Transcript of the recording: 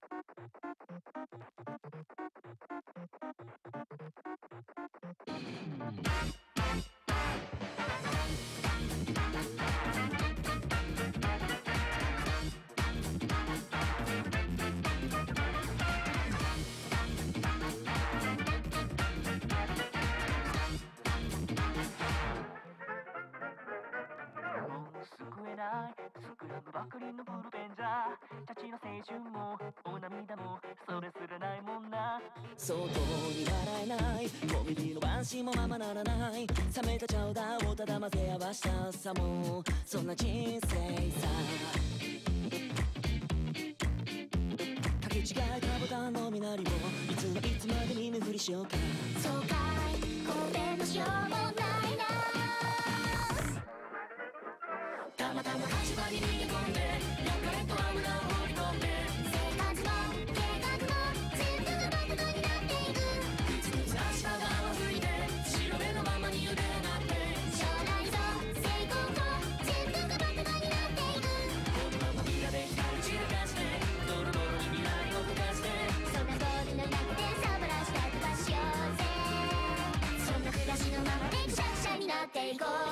Thank you. スクラムばかりのブルペンじゃ。たちの青春もお涙もそれすらないもんな。相当に笑えない。コメディの晩心もままならない。冷めたチャウダーをただ混ぜ合わした朝もそんな人生さ。かけ違えたボタンの身なりをいつはいつまでに目振りしようか。そうかい。これのしよたまたま火事場に逃げ込んで良かれと油を放り込んで生活も計画も全部がバカになっていくぐつぐつ足場を吹いて白目のままに腕をなって将来と成功と全部がバカになっていくこのままみんなで光散らかしてドロドロに未来を溶かしてそんなゴールの中でサバラした飛ばしようぜそんな暮らしのままでくしゃくしゃになっていこう